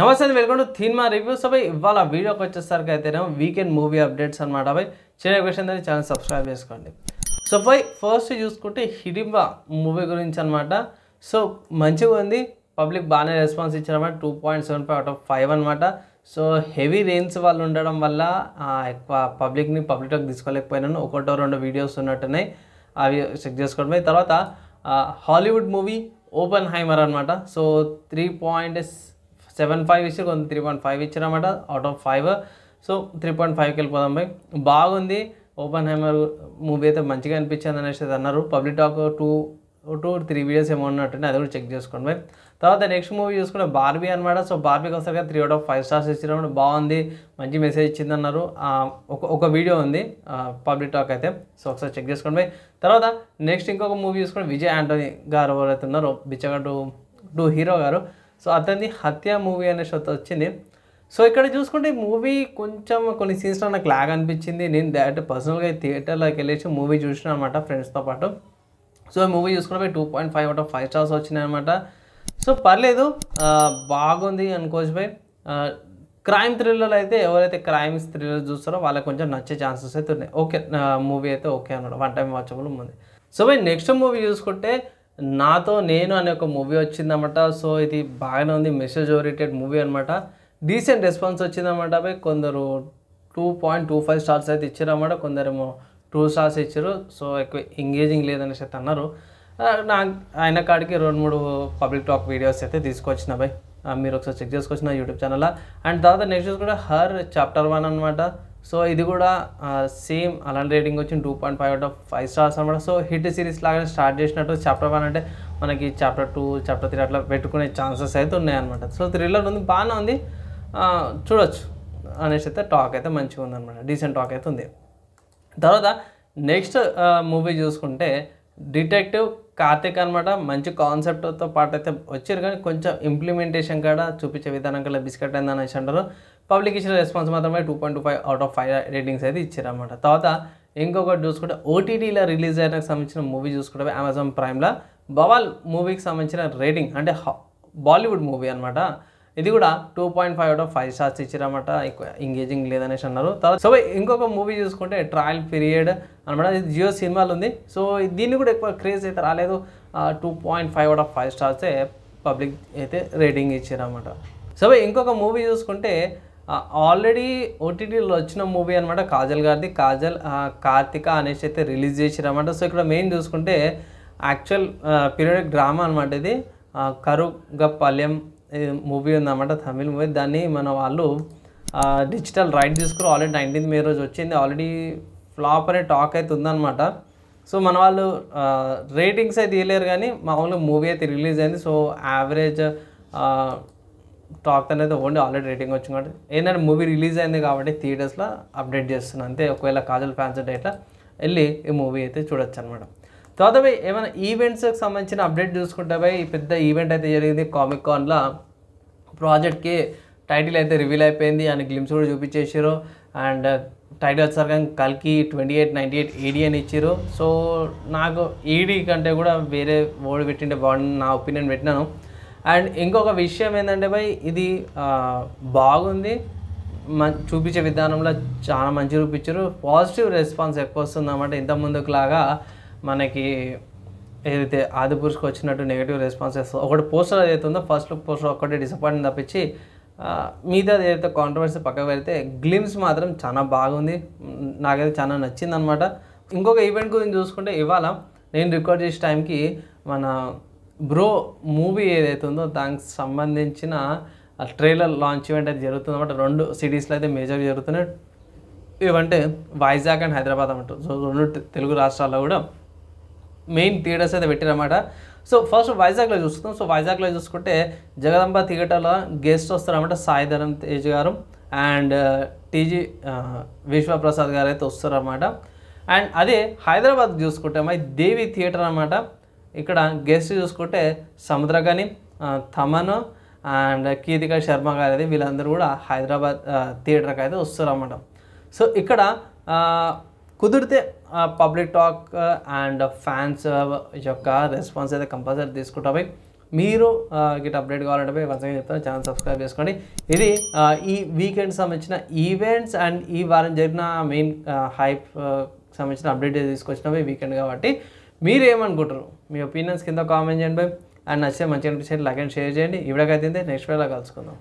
నమస్తే welcome to థీన్మా reviews. అవి ఇవాళ వీడియోకి వచ్చేసరికి అయితేనేమో వీకెండ్ మూవీ అప్డేట్స్ అనమాట అవి చిన్న క్వశ్చన్ దాన్ని ఛానల్ సబ్స్క్రైబ్ చేసుకోండి. సో బై ఫస్ట్ చూసుకుంటే హిడింబా మూవీ గురించి అనమాట సో మంచిగా ఉంది. పబ్లిక్ బాగానే response ఇచ్చారన్నమాట. Two point seven five out of five అనమాట సో హెవీ రెయిన్స్ వాళ్ళు ఉండడం వల్ల ఎక్కువ పబ్లిక్ని పబ్లిక్లోకి తీసుకోలేకపోయినాను. ఒకటో రెండు వీడియోస్ ఉన్నట్టున్నాయి. అవి చెక్ చేసుకోవడం తర్వాత హాలీవుడ్ మూవీ ఓపెన్ హైమర్ అనమాట so three point seven five ఇచ్చి కొంత three point five ఇచ్చారన్నమాట out of five so three point ఫైవ్కి వెళ్ళిపోదాం బై. బాగుంది. ఓపెన్ హైమర్ మూవీ అయితే మంచిగా అనిపించింది అనేసి అన్నారు. Public talk two two three videos ఏమో ఉన్నట్టు అది కూడా చెక్ చేసుకోండి బై. తర్వాత నెక్స్ట్ మూవీ చూసుకుంటే బార్బీ అనమాట సో బార్బీకి వస్తారు three out of five stars ఇచ్చినప్పుడు బాగుంది. మంచి మెసేజ్ ఇచ్చింది అన్నారు. ఒక ఒక వీడియో ఉంది. పబ్లిక్ టాక్ అయితే. సో ఒకసారి చెక్ చేసుకోండి బై. తర్వాత నెక్స్ట్ ఇంకొక మూవీ చూసుకుంటే విజయ్ ఆంటోనీ గారు ఎవరైతే ఉన్నారో బిచ్చగడ్డు టూ హీరో గారు సో అతన్ని హత్య మూవీ అనే షోతో వచ్చింది. సో ఇక్కడ చూసుకుంటే మూవీ కొంచెం కొన్ని సీన్స్లో నాకు లాగ్ అనిపించింది. నేను డైరెక్ట్ పర్సనల్గా థియేటర్లోకి వెళ్ళేసి మూవీ చూసిన అనమాట ఫ్రెండ్స్తో పాటు. సో మూవీ చూసుకుంటే two point five out of five stars వచ్చినాయి అనమాట సో పర్లేదు బాగుంది అనుకోవచ్చు బై క్రైమ్ థ్రిల్లర్ అయితే ఎవరైతే క్రైమ్స్ థ్రిల్లర్ చూస్తారో వాళ్ళకి కొంచెం నచ్చే ఛాన్సెస్ అయితే ఉన్నాయి. ఓకే మూవీ అయితే ఓకే అన్నాడు. వన్ టైం వాచబుల్ ఉంది. సో బై నెక్స్ట్ మూవీ చూసుకుంటే నాతో నేను అనే ఒక మూవీ వచ్చిందన్నమాట. సో ఇది బాగానే ఉంది. మెసేజ్ ఓరియంటెడ్ మూవీ అనమాట డీసెంట్ రెస్పాన్స్ వచ్చిందన్నమాట బై. కొందరు two point two five stars అయితే ఇచ్చారన్నమాట. కొందరేమో టూ స్టార్స్ ఇచ్చారు. సో ఎక్కువ ఎంగేజింగ్ లేదనేసి అయితే అన్నారు. నా ఆయన కాడికి రెండు మూడు పబ్లిక్ టాక్ వీడియోస్ అయితే తీసుకొచ్చిన బై. మీరు ఒకసారి చెక్ చేసుకోవచ్చు నా యూట్యూబ్ ఛానల్లో అండ్ తర్వాత నెక్స్ట్ కూడా హర్ చాప్టర్ వన్ అనమాట సో ఇది కూడా సేమ్ అలాంటి రేటింగ్ వచ్చింది two point five out of five stars అనమాట. సో హిట్ సిరీస్ లాగా స్టార్ట్ చేసినట్టు చాప్టర్ వన్ అంటే మనకి చాప్టర్ టూ చాప్టర్ త్రీ అట్లా పెట్టుకునే ఛాన్సెస్ అయితే ఉన్నాయన్నమాట. సో థ్రిల్లర్ ఉంది బాగానే ఉంది. చూడొచ్చు. అనేసి అయితే టాక్ అయితే మంచిగా ఉందన్నమాట. డీసెంట్ టాక్ అయితే ఉంది. తర్వాత నెక్స్ట్ మూవీ చూసుకుంటే డిటెక్టివ్ కార్తిక్ అనమాట మంచి కాన్సెప్ట్తో పాటు అయితే వచ్చారు కానీ కొంచెం ఇంప్లిమెంటేషన్ కూడా చూపించే విధానం కల్లా బిస్కెట్ అయింది అనేసి అంటారు. పబ్లిక్ ఇచ్చిన రెస్పాన్స్ మాత్రమే two point two five out of five ratings అయితే ఇచ్చారన్నమాట. తర్వాత ఇంకొకటి చూసుకుంటే ఓటీటీలో రిలీజ్ అయినకు సంబంధించిన మూవీ చూసుకుంటే అమెజాన్ ప్రైమ్లో బవాల్ మూవీకి సంబంధించిన రేటింగ్ అంటే బాలీవుడ్ మూవీ అనమాట ఇది కూడా two point five out of five stars ఇచ్చారన్నమాట. ఎక్కువ ఎంగేజింగ్ లేదనేసి అన్నారు. తర్వాత సో ఇంకొక మూవీ చూసుకుంటే ట్రయల్ పీరియడ్ అనమాట ఇది జియో సినిమాలు ఉంది. సో దీన్ని కూడా ఎక్కువ క్రేజ్ అయితే రాలేదు. Two point five out of five స్టార్సే public అయితే రేటింగ్ ఇచ్చారన్నమాట. సో ఇంకొక మూవీ చూసుకుంటే ఆల్రెడీ ఓటీటీలో వచ్చిన మూవీ అనమాట కాజల్ గారిది. కాజల్ కార్తిక అనేసి అయితే రిలీజ్ చేసిరన్నమాట. సో ఇక్కడ మెయిన్ చూసుకుంటే యాక్చువల్ పీరియడిక్ డ్రామా అనమాట ఇది. ఆ, కరుగపల్యం మూవీ ఉందన్నమాట తమిళ్ మూవీ దాన్ని మన వాళ్ళు డిజిటల్ రైట్ తీసుకుని ఆల్రెడీ నైన్టీన్త్ మే రోజు వచ్చింది. ఆల్రెడీ ఫ్లాప్ అనే టాక్ అయితే ఉందన్నమాట. సో మన వాళ్ళు రేటింగ్స్ అయితే ఇవ్వలేరు కానీ మామూలుగా మూవీ అయితే రిలీజ్ అయింది. సో యావరేజ్ టాక్ అనేది ఓన్లీ ఆల్రెడీ రేటింగ్ వచ్చింది కాబట్టి ఏంటంటే మూవీ రిలీజ్ అయింది కాబట్టి థియేటర్స్లో అప్డేట్ చేస్తున్నాను అంతే ఒకవేళ కాజల్ ఫ్యాన్స్ ఉంటే ఇట్లా వెళ్ళి ఈ మూవీ అయితే చూడొచ్చు అనమాట తర్వాత పోయి ఏమైనా ఈవెంట్స్కి సంబంధించిన అప్డేట్ చూసుకుంటే పోయి పెద్ద ఈవెంట్ అయితే జరిగింది కామిక్ కాన్లో ప్రాజెక్ట్కి టైటిల్ అయితే రివీల్ అయిపోయింది. అని గ్లిమ్స్ కూడా చూపించేసారు అండ్ టైటిల్ వచ్చేసరికి కల్కి twenty eight ninety eight AD అని ఇచ్చారు. సో నాకు ఈడీ కంటే కూడా వేరే వర్డ్ పెట్టింటే బాగుంది నా ఒపీనియన్ పెట్టినాను. అండ్ ఇంకొక విషయం ఏంటంటే భయ్ ఇది బాగుంది. మ చూపించే విధానంలో చాలా మంచి చూపించారు. పాజిటివ్ రెస్పాన్స్ ఎక్కువ వస్తుంది అన్నమాట ఇంత ముందుకులాగా మనకి ఏదైతే ఆదిపురుషుకు వచ్చినట్టు నెగిటివ్ రెస్పాన్స్ వస్తుంది ఒకటి పోస్టర్ ఏదైతే ఉందో ఫస్ట్ లుక్ పోస్టర్ ఒకటి డిసప్పాయింట్ తప్పించి మిగతా ఏదైతే కాంట్రవర్సీ పక్కకు పెడితే గ్లిమ్స్ మాత్రం చాలా బాగుంది. నాకైతే చాలా నచ్చింది అనమాట ఇంకొక ఈవెంట్ గురించి చూసుకుంటే ఇవాళ నేను రికార్డ్ చేసే టైంకి మన బ్రో మూవీ ఏదైతే ఉందో దానికి సంబంధించిన ట్రైలర్ లాంచ్ ఈవెంట్ అయితే జరుగుతుంది అనమాట రెండు సిటీస్లో అయితే మేజర్ జరుగుతున్నాయి. ఇవంటే వైజాగ్ అండ్ హైదరాబాద్ అనమాట సో రెండు తెలుగు రాష్ట్రాల్లో కూడా మెయిన్ థియేటర్స్ అయితే పెట్టారన్నమాట సో ఫస్ట్ వైజాగ్లో చూస్తున్నాం సో వైజాగ్లో చూసుకుంటే జగదంబ థియేటర్లో గెస్ట్ వస్తారన్నమాట సాయిధరం తేజ్ గారు అండ్ టీజీ విశ్వప్రసాద్ గారు అయితే వస్తారన్నమాట అండ్ అదే హైదరాబాద్ చూసుకుంటే మరి దేవి థియేటర్ అనమాట ఇక్కడ గెస్ట్ చూసుకుంటే సముద్రగని ఆ, అండ్ కీతిక శర్మ గారు అయితే వీళ్ళందరూ కూడా హైదరాబాద్ థియేటర్కి అయితే వస్తారన్నమాట సో ఇక్కడ కుదిరితే పబ్లిక్ టాక్ అండ్ ఫ్యాన్స్ యొక్క రెస్పాన్స్ అయితే కంపల్సరీ తీసుకుంటాయి మీరు గిట్ అప్డేట్ కావాలంటే పోయి వరుసగా చెప్తాను. ఛానల్ సబ్స్క్రైబ్ చేసుకోండి. ఇది ఈ వీకెండ్ సంబంధించిన ఈవెంట్స్ అండ్ ఈ వారం జరిగిన మెయిన్ హైప్ సంబంధించిన అప్డేట్ తీసుకొచ్చినవి వీకెండ్ కాబట్టి. మీరేమనుకుంటారు మీ ఒపీనియన్స్ కింద కామెంట్ చేయండి బై అండ్ నచ్చితే మంచిగా అనిపించండి లైక్ అండ్ షేర్ చేయండి. ఇవిడకైతే నెక్స్ట్ వేళ కలుసుకుందాం.